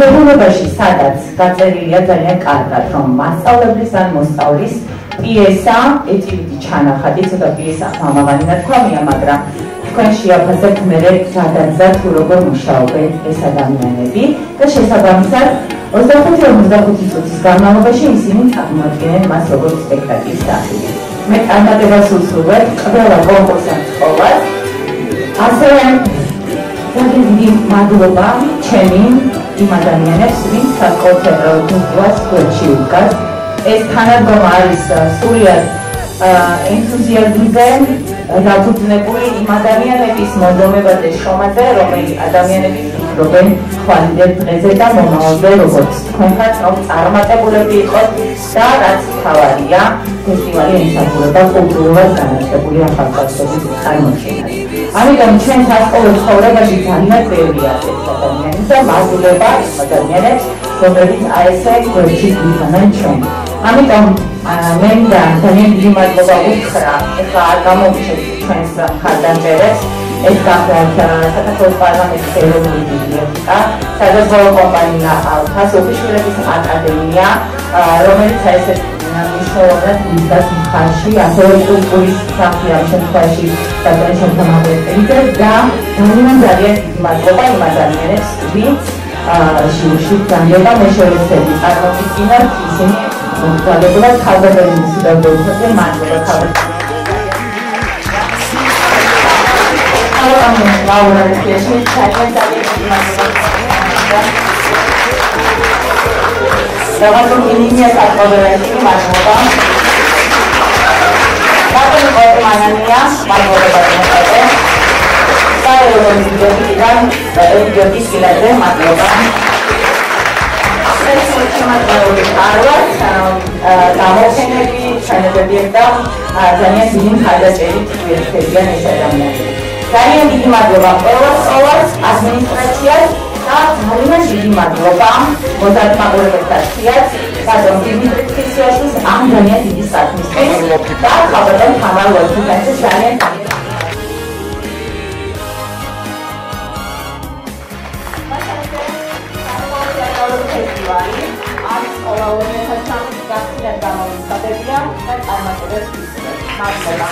მეგობრობაში სადაც გაწერილია ძალიან კარგად რომ მასწავლებლის ან მოსწავლის პიესა ეტიუდი ჩანახატი ცოტა პიესა მომავალი ნათქვამია მაგრამ თქვენ შეაფასებთ მე სადაც თუ როგორ მუშაობენ ეს ადამიანები და შესაბამისად 25-25 წუთის განმავლობაში ისინი წარმოადგენენ მას როგორც სპექტაკლის სახით. მე წარმატებას უსურვებ ყველა კონკურსანტს ყოველს. მადლობა ჩემი იმ ადამიანებს, ვინც საკონცერტო კულტურას გვერდში უდგას. ეს თანადგომა არის სულიად ენთუზიაზმზე დაფუძნებული იმ ადამიანების მონდომებაზე შრომაზე, რომელი ადამიანები ფიქრობენ ხვალინდელ დღეზე და მომავალზე, როგორც თქვენთან რომ წარმატებულები იყოთ და რაც თავარია, ფესტივალი ემსახურება კულტურულად განათლებული ახალგაზრდების წარმოჩენას. ამიტომ ჩვენ სასკოლო ცხოვრებაში ძალიან ბევრია ეს ადამიანი და მაგულება ადამიანებს, რომლებიც აესე გვერდში გვიყვანან ჩვენ. ამიტომ მე მინდა ძალიან დიდი მადლობა უთხრა ეხლა არ გამოვიჩეთ ჩვენს ხარდამჭერებს ეს გახლავთ საქართველოს პარლამენტის ეროვნული ბიბლიოთეკა საზღვაო კომპანია ალფას ოფიციალების აკადემია რომელიც ესეთ მნიშვნელოვნად მისდას მხარში ასევე კულტურის სახლი ამ შემთხვევაში ძალიან შემთხვევაში და ძალიან ძალიან მადლობა იმ ადამიანებს ვინც შიუში ძალიან და მე შევეცდები წარმოგიდგინოთ ისინი მოგწადებულად თავდადებული სიდაბდეებზე მადლობა თავდადებული ამ ლაურაციებში ძალიან ძალიან მადლობა დავატო მინიმია საკმაოდ მადლობა. ბატონო ბოტმანანია მადლობა ბატონო საერთოდ ვიდეოდან და ვიდეოდის კილაზე მადლობა. შემოწმებული არვაც გამოფენები, ჩანაწერები და ძალიან დიდი მხარდაჭერით ვერცხებიან ეს ადამიანები. ძალიან დიდი მადლობა ყველას, ყოველს ადმინისტრაციას და ძალიან დიდი მადლობა მოდარდმაყურებელთასაც ბატონ დიმიტრი ქრისიაშვილს ამ ძალიან დიდი საქმისთვის და ხალხთან თამარ ლოცვითასაც ძალიან ფესტივალი არის ყველა 2013 წლის გამომწვევია და წარმატებას ვისურვებთ. მადლობა.